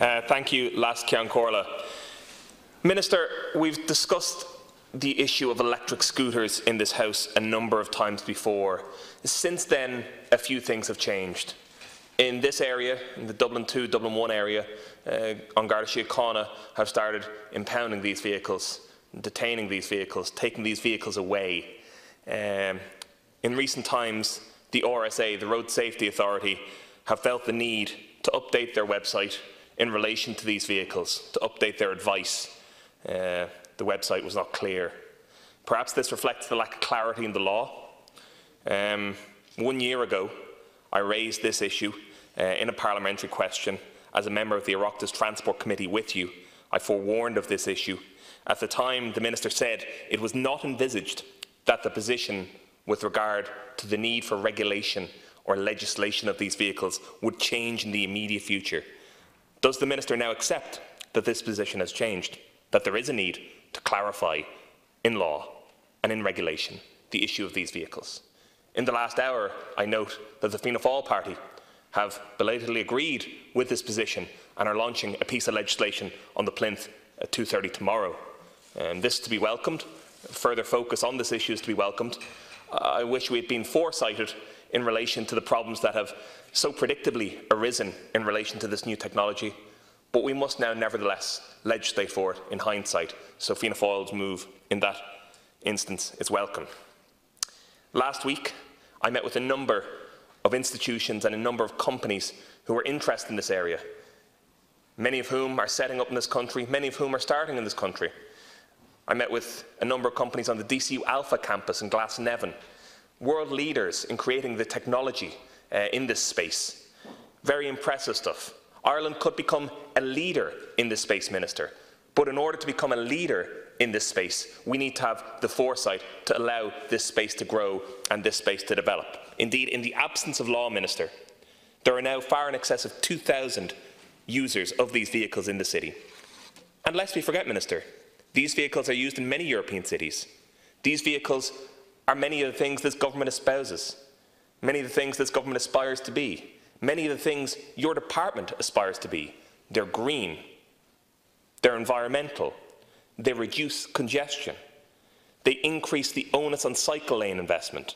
Uh, thank you, Leas-Cheann Comhairle. Minister, we've discussed the issue of electric scooters in this House a number of times before. Since then, a few things have changed. In this area, in the Dublin 2, Dublin 1 area, uh, An Garda Síochána have started impounding these vehicles, detaining these vehicles, taking these vehicles away. Um, in recent times, the RSA, the Road Safety Authority, have felt the need to update their website in relation to these vehicles, to update their advice. Uh, the website was not clear. Perhaps this reflects the lack of clarity in the law. Um, one year ago, I raised this issue uh, in a parliamentary question as a member of the Oireachtas Transport Committee with you. I forewarned of this issue. At the time, the Minister said it was not envisaged that the position with regard to the need for regulation or legislation of these vehicles would change in the immediate future. Does the Minister now accept that this position has changed, that there is a need to clarify in law and in regulation the issue of these vehicles? In the last hour, I note that the Fianna Fáil party have belatedly agreed with this position and are launching a piece of legislation on the plinth at 2.30 tomorrow. And this is to be welcomed. Further focus on this issue is to be welcomed. I wish we had been foresighted in relation to the problems that have so predictably arisen in relation to this new technology, but we must now nevertheless legislate for it in hindsight, so Fianna Fáil's move in that instance is welcome. Last week, I met with a number of institutions and a number of companies who are interested in this area, many of whom are setting up in this country, many of whom are starting in this country. I met with a number of companies on the DCU Alpha campus in Glasnevin, world leaders in creating the technology uh, in this space. Very impressive stuff. Ireland could become a leader in this space, Minister. But in order to become a leader in this space, we need to have the foresight to allow this space to grow and this space to develop. Indeed, in the absence of law, Minister, there are now far in excess of 2,000 users of these vehicles in the city. And lest we forget, Minister, these vehicles are used in many European cities. These vehicles are many of the things this government espouses, many of the things this government aspires to be, many of the things your department aspires to be. They're green, they're environmental, they reduce congestion, they increase the onus on cycle lane investment,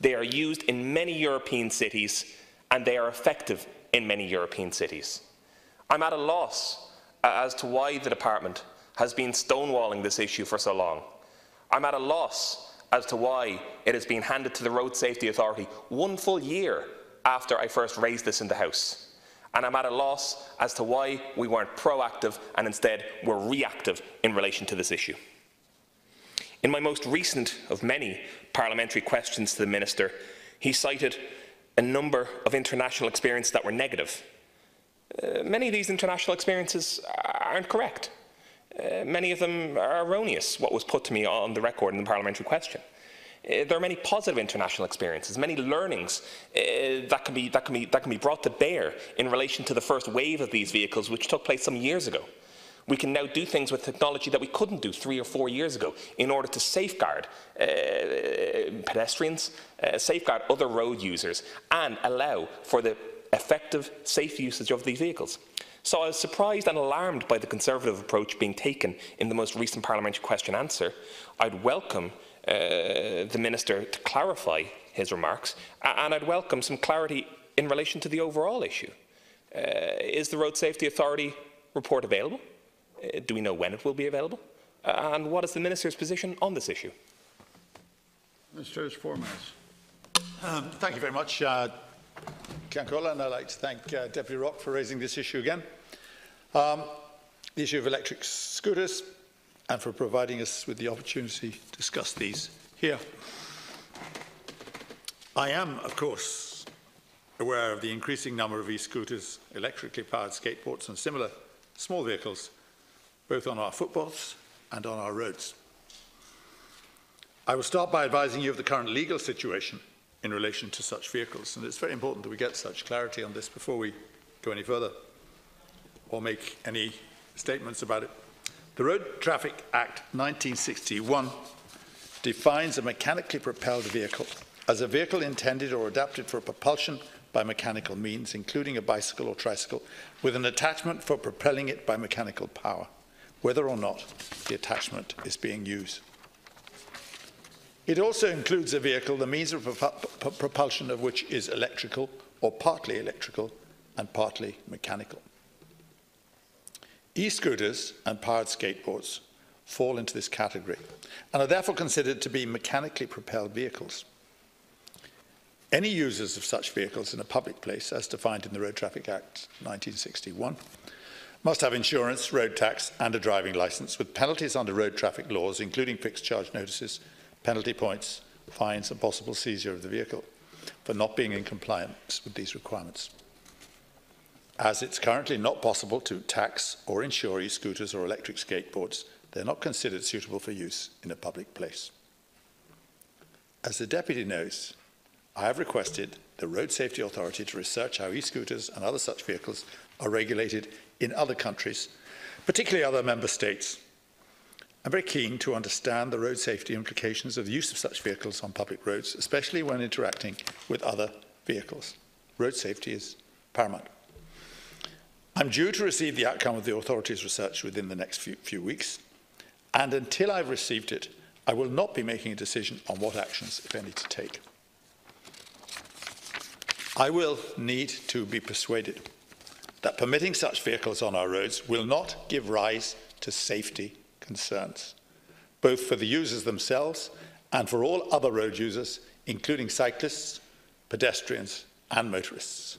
they are used in many European cities and they are effective in many European cities. I'm at a loss uh, as to why the department has been stonewalling this issue for so long. I'm at a loss as to why it has been handed to the Road Safety Authority one full year after I first raised this in the House. And I'm at a loss as to why we weren't proactive and instead were reactive in relation to this issue. In my most recent of many parliamentary questions to the Minister, he cited a number of international experiences that were negative. Uh, many of these international experiences aren't correct. Uh, many of them are erroneous, what was put to me on the record in the parliamentary question. Uh, there are many positive international experiences, many learnings uh, that, can be, that, can be, that can be brought to bear in relation to the first wave of these vehicles, which took place some years ago. We can now do things with technology that we couldn't do three or four years ago in order to safeguard uh, pedestrians, uh, safeguard other road users, and allow for the effective, safe usage of these vehicles. So I was surprised and alarmed by the Conservative approach being taken in the most recent parliamentary question answer. I'd welcome uh, the Minister to clarify his remarks, and I'd welcome some clarity in relation to the overall issue. Uh, is the Road Safety Authority report available? Uh, do we know when it will be available? Uh, and what is the Minister's position on this issue? Minister, four minutes. Um, thank you very much, uh, Ceann Comhairle, and I'd like to thank uh, Deputy Rock for raising this issue again. Um, the issue of electric scooters and for providing us with the opportunity to discuss these here. I am, of course, aware of the increasing number of e-scooters, electrically powered skateboards and similar small vehicles, both on our footpaths and on our roads. I will start by advising you of the current legal situation in relation to such vehicles, and it's very important that we get such clarity on this before we go any further or make any statements about it. The Road Traffic Act 1961 defines a mechanically propelled vehicle as a vehicle intended or adapted for propulsion by mechanical means, including a bicycle or tricycle, with an attachment for propelling it by mechanical power, whether or not the attachment is being used. It also includes a vehicle, the means of propu- propulsion of which is electrical or partly electrical and partly mechanical. E-scooters and powered skateboards fall into this category and are therefore considered to be mechanically propelled vehicles. Any users of such vehicles in a public place, as defined in the Road Traffic Act 1961, must have insurance, road tax and a driving licence with penalties under road traffic laws, including fixed charge notices, penalty points, fines and possible seizure of the vehicle for not being in compliance with these requirements. As it's currently not possible to tax or insure e-scooters or electric skateboards, they're not considered suitable for use in a public place. As the Deputy knows, I have requested the Road Safety Authority to research how e-scooters and other such vehicles are regulated in other countries, particularly other member states. I'm very keen to understand the road safety implications of the use of such vehicles on public roads, especially when interacting with other vehicles. Road safety is paramount. I'm due to receive the outcome of the authority's research within the next few, few weeks, and until I've received it, I will not be making a decision on what actions, if any, to take. I will need to be persuaded that permitting such vehicles on our roads will not give rise to safety concerns, both for the users themselves and for all other road users, including cyclists, pedestrians and motorists.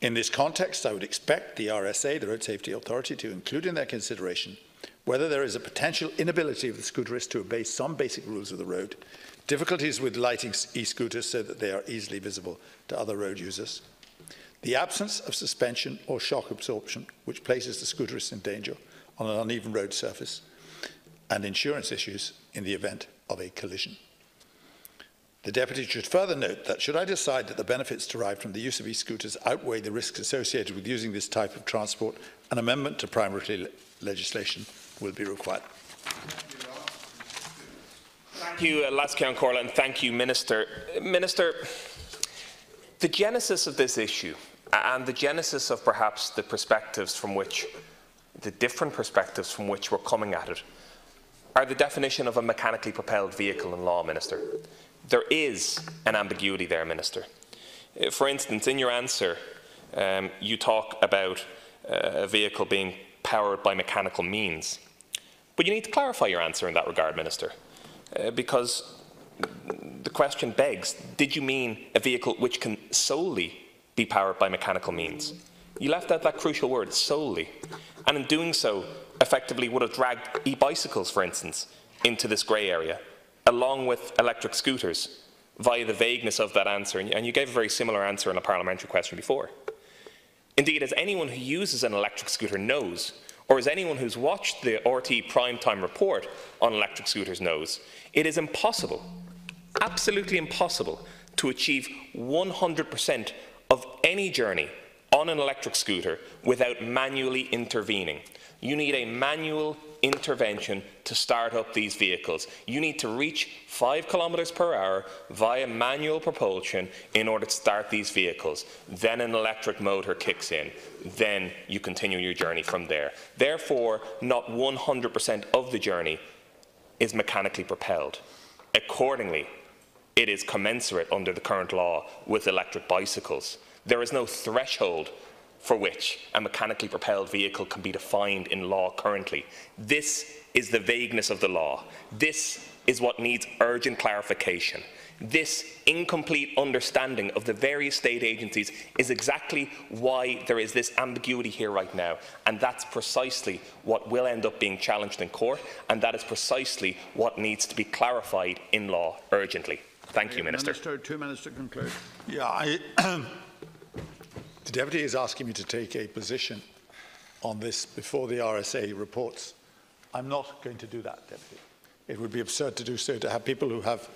In this context, I would expect the RSA, the Road Safety Authority, to include in their consideration whether there is a potential inability of the scooterist to obey some basic rules of the road, difficulties with lighting e-scooters so that they are easily visible to other road users, the absence of suspension or shock absorption, which places the scooterist in danger on an uneven road surface, and insurance issues in the event of a collision. The Deputy should further note that should I decide that the benefits derived from the use of e-scooters outweigh the risks associated with using this type of transport, an amendment to primary le legislation will be required. Thank you, uh, Comhairle, and thank you, Minister. Minister, the genesis of this issue and the genesis of perhaps the perspectives from which, the different perspectives from which we're coming at it, are the definition of a mechanically propelled vehicle in law, Minister. There is an ambiguity there, Minister. Uh, for instance, in your answer, um, you talk about uh, a vehicle being powered by mechanical means. But you need to clarify your answer in that regard, Minister, uh, because the question begs, did you mean a vehicle which can solely be powered by mechanical means? You left out that crucial word, solely. And in doing so, effectively would have dragged e-bicycles, for instance, into this grey area along with electric scooters via the vagueness of that answer. And you gave a very similar answer in a parliamentary question before. Indeed, as anyone who uses an electric scooter knows, or as anyone who's watched the RTÉ primetime report on electric scooters knows, it is impossible, absolutely impossible, to achieve 100% of any journey on an electric scooter without manually intervening. You need a manual intervention to start up these vehicles. You need to reach 5 kilometres per hour via manual propulsion in order to start these vehicles. Then an electric motor kicks in. Then you continue your journey from there. Therefore, not 100% of the journey is mechanically propelled. Accordingly, it is commensurate under the current law with electric bicycles. There is no threshold for which a mechanically propelled vehicle can be defined in law currently. This is the vagueness of the law. This is what needs urgent clarification. This incomplete understanding of the various state agencies is exactly why there is this ambiguity here right now. And that's precisely what will end up being challenged in court, and that is precisely what needs to be clarified in law urgently. Thank you, Minister. Minister, two minutes to conclude. Yeah, I, The Deputy is asking me to take a position on this before the RSA reports. I'm not going to do that, Deputy. It would be absurd to do so, to have people who have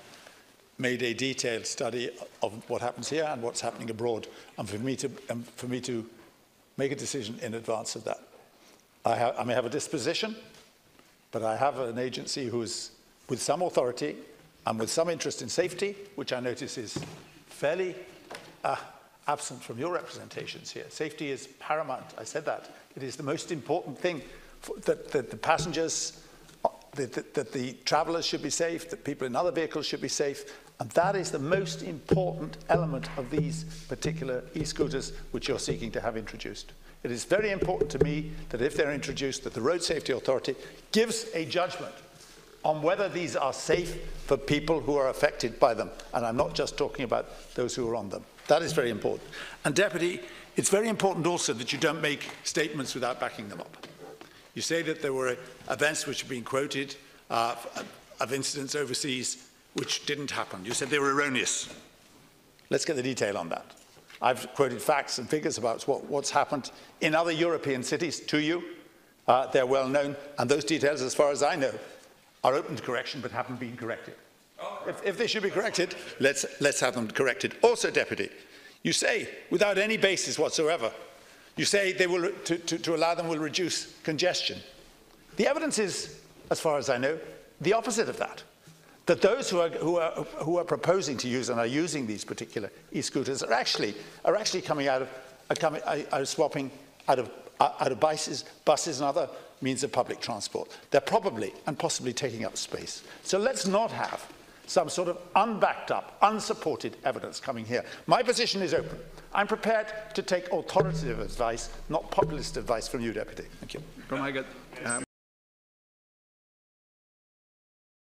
made a detailed study of what happens here and what's happening abroad, and for me to, for me to make a decision in advance of that. I, have, I may have a disposition, but I have an agency who is with some authority and with some interest in safety, which I notice is fairly uh, absent from your representations here. Safety is paramount. I said that. It is the most important thing for, that, that the passengers, uh, that, that, that the travellers should be safe, that people in other vehicles should be safe, and that is the most important element of these particular e-scooters which you're seeking to have introduced. It is very important to me that if they're introduced, that the Road Safety Authority gives a judgment on whether these are safe for people who are affected by them. And I'm not just talking about those who are on them. That is very important. And Deputy, it's very important also that you don't make statements without backing them up. You say that there were events which have been quoted uh, of incidents overseas which didn't happen. You said they were erroneous. Let's get the detail on that. I've quoted facts and figures about what, what's happened in other European cities to you. Uh, they're well known, and those details, as far as I know, are open to correction but haven't been corrected. If, if they should be corrected, let's, let's have them corrected. Also, Deputy, you say, without any basis whatsoever, you say they will, to, to, to allow them will reduce congestion. The evidence is, as far as I know, the opposite of that. That those who are, who are, who are proposing to use and are using these particular e-scooters are actually, are actually coming out of, are coming, are, are swapping out of, out of buses, buses and other means of public transport. They're probably and possibly taking up space. So let's not have some sort of unbacked up, unsupported evidence coming here. My position is open. I'm prepared to take authoritative advice, not populist advice from you, Deputy. Thank you.